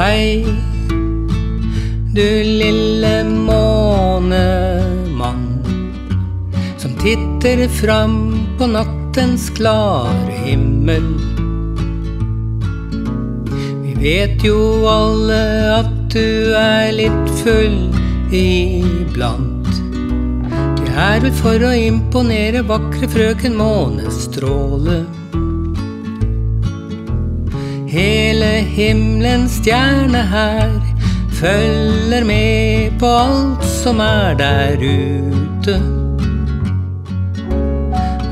Hei, du lille månemann som titter fram på nattens klare himmel. Vi vet jo alle at du er litt full iblant. Du er vel for å imponere vakre frøken Månestråle. Hele himmelens stjerne her følger med på alt som er der ute.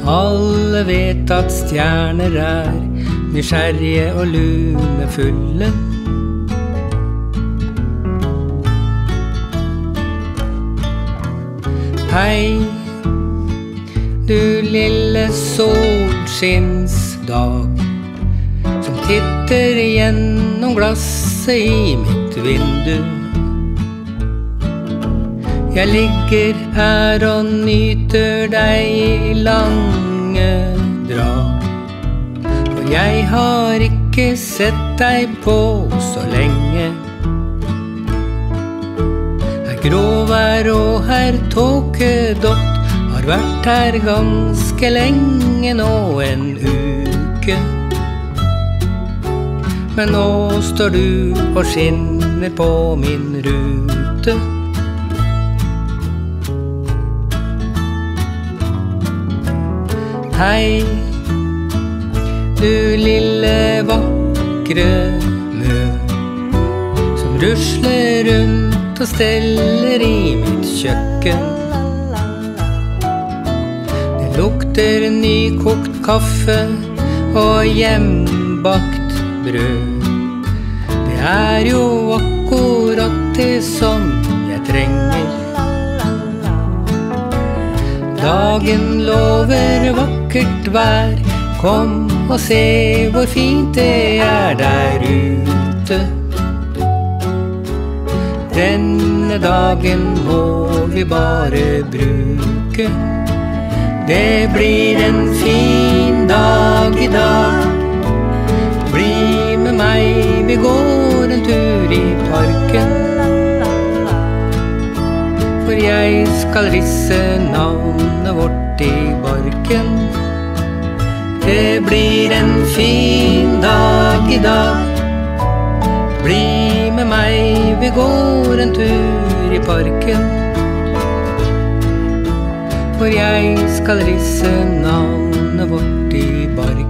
Alle vet at stjerner er nysgjerrige og lunefulle. Hei, du lille solskinnsdag titter gjennom glasset i mitt vindu. Jeg ligger her og nyter deg i lange drag. For jeg har ikke sett deg på så lenge. Her gråvær og herr tåkedott har vært her ganske lenge nå, en uke. Men nå står du og skinner på min rute. Hei, du lille vakre mø som rusler rundt og steller i mitt kjøkken. Det lukter nykokt kaffe og hjembakt brød. Det er jo akkurat det som jeg trenger. Dagen lover vakkert vær. Kom og se hvor fint det er der ute. Denne dagen må vi bare bruke. Det blir en fin dag i dag. Vi går en tur i parken. For jeg skal risse navnet vårt i barken. Det blir en fin dag i dag. Bli med meg, vi går en tur i parken. For jeg skal risse navnet vårt i barken.